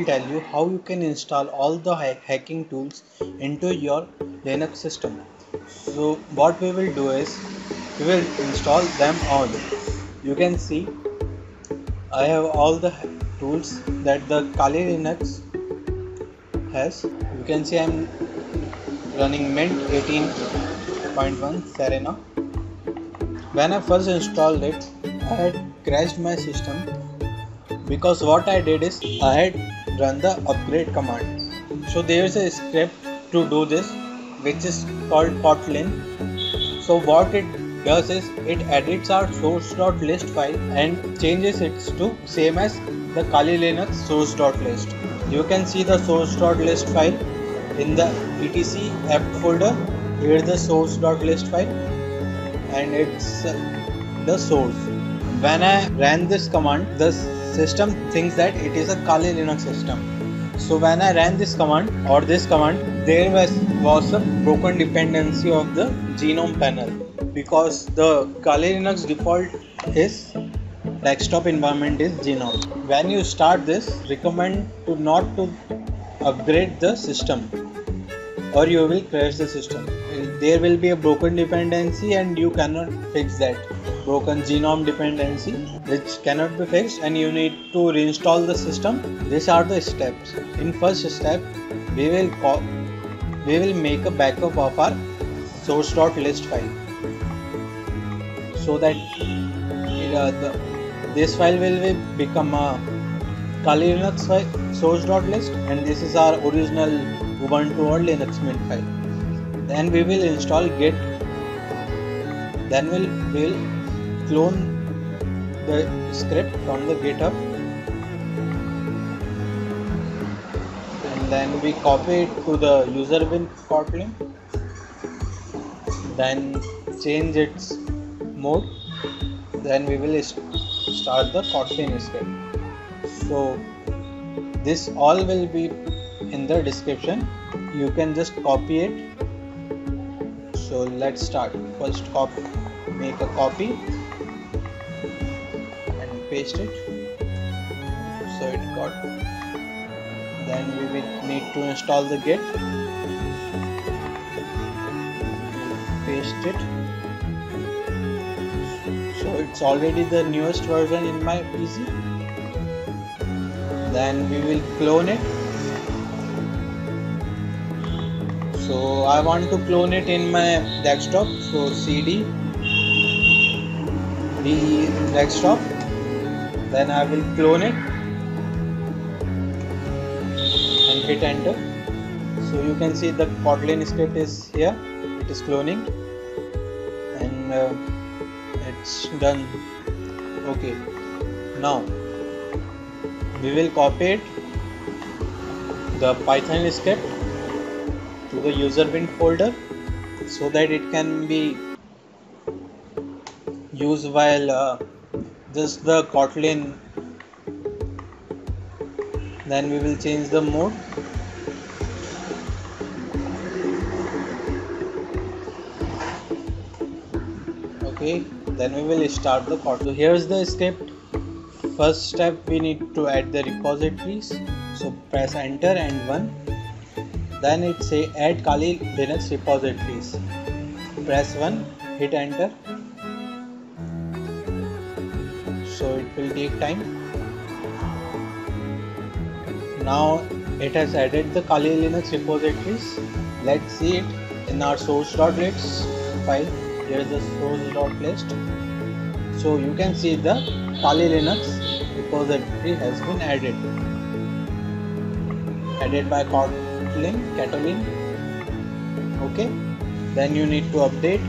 will tell you how you can install all the hacking tools into your Linux system. So what we will do is we will install them all. You can see I have all the tools that the Kali Linux has. You can see I'm running Mint 18.1 Serena. When I first installed it, I had crashed my system because what I did is I had run the upgrade command. So there's a script to do this which is called Katoolin. So what it does is it edits our source.list file and changes it to same as the Kali Linux source.list. You can see the source.list file in the etc apt folder. Here's the source.list file and it's uh, the source. When I ran this command, the system thinks that it is a Kali Linux system. So when I ran this command or this command, there was, was a broken dependency of the GNOME panel because the Kali Linux default is desktop environment is GNOME. When you start this, recommend to not to upgrade the system or you will crash the system. There will be a broken dependency and you cannot fix that. Broken GNOME dependency which cannot be fixed and you need to reinstall the system. These are the steps. In first step we will call, we will make a backup of our source.list file. So that it, uh, the, this file will be become a Kali Linux source.list and this is our original Ubuntu or Linux Mint file. Then we will install git. Then we'll, we'll clone the script from the github. And then we copy it to the user bin katoolin then change its mode. Then we will start the katoolin script. So this all will be in the description. You can just copy it so let's start. First copy make a copy and paste it. So it got then we will need to install the git paste it. So it's already the newest version in my PC then we will clone it so I want to clone it in my desktop so cd the desktop. Then I will clone it and hit enter. So you can see the Katoolin script is here. It is cloning. And uh, it's done. Okay. Now we will copy it the python script to the user bin folder so that it can be used while uh, just the Katoolin. Then we will change the mode. Okay then we will start the Katoolin. So here's the script. First step we need to add the repositories. So press enter and one then it say add Kali Linux repositories. Press 1 hit enter. So it will take time. Now it has added the Kali Linux repositories. Let's see it in our source.list file. Here is the source.list so you can see the Kali Linux repository has been added. Added by Katoolin Katoolin okay. Then you need to update.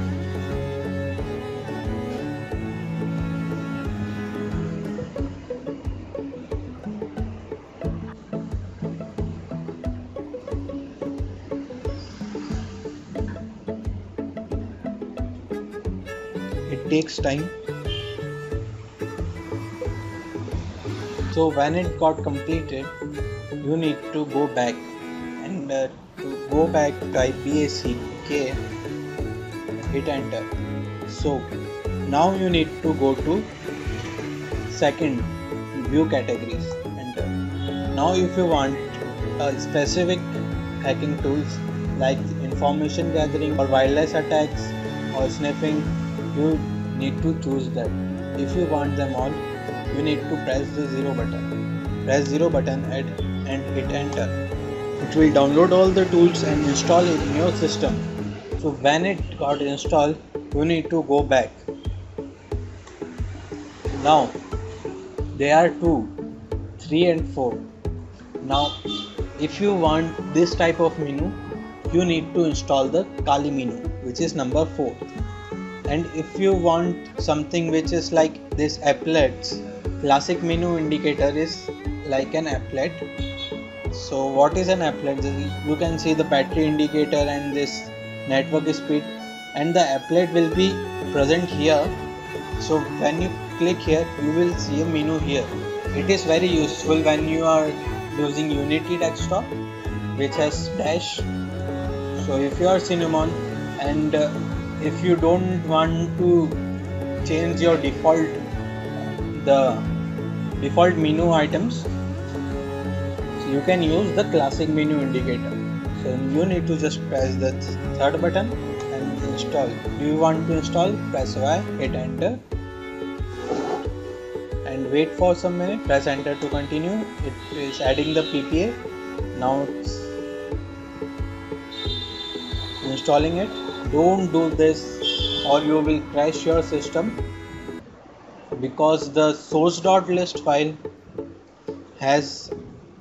It takes time. So when it got completed you need to go back and uh, to go back type back hit enter. So now you need to go to second view categories. Enter now if you want a specific hacking tools like information gathering or wireless attacks or sniffing you need to choose that if you want them all you need to press the zero button. Press zero button and hit enter it will download all the tools and install it in your system. So when it got installed you need to go back. Now there are two 3 and 4 now if you want this type of menu you need to install the kali menu which is number 4 and if you want something which is like this applets classic menu indicator is like an applet so what is an applet? You can see the battery indicator and this network speed. And the applet will be present here. So when you click here you will see a menu here. It is very useful when you are using unity desktop which has dash. So if you are cinnamon and uh, if you don't want to change your default the default menu items you can use the classic menu indicator. So you need to just press the third button and install. Do you want to install? Press y hit enter. And wait for some minute. Press enter to continue. It is adding the PPA now it's installing it. Don't do this or you will crash your system. Because the source.list file has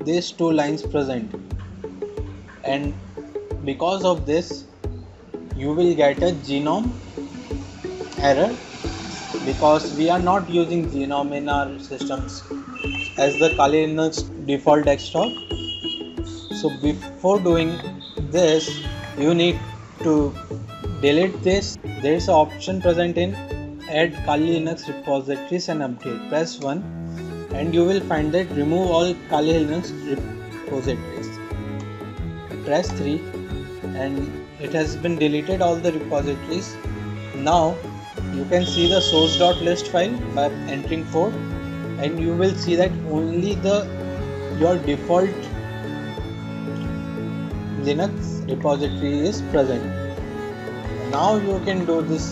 these two lines present and because of this you will get a GNOME error because we are not using GNOME in our systems as the Kali Linux default desktop. So before doing this, you need to delete this. There is an option present in add Kali Linux repositories and update. Press 1 and you will find that remove all Kali Linux repositories. Press 3 and it has been deleted all the repositories. Now you can see the source.list file by entering 4 and you will see that only the your default linux repository is present now you can do this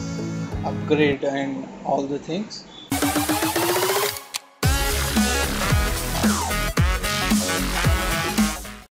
upgrade and all the things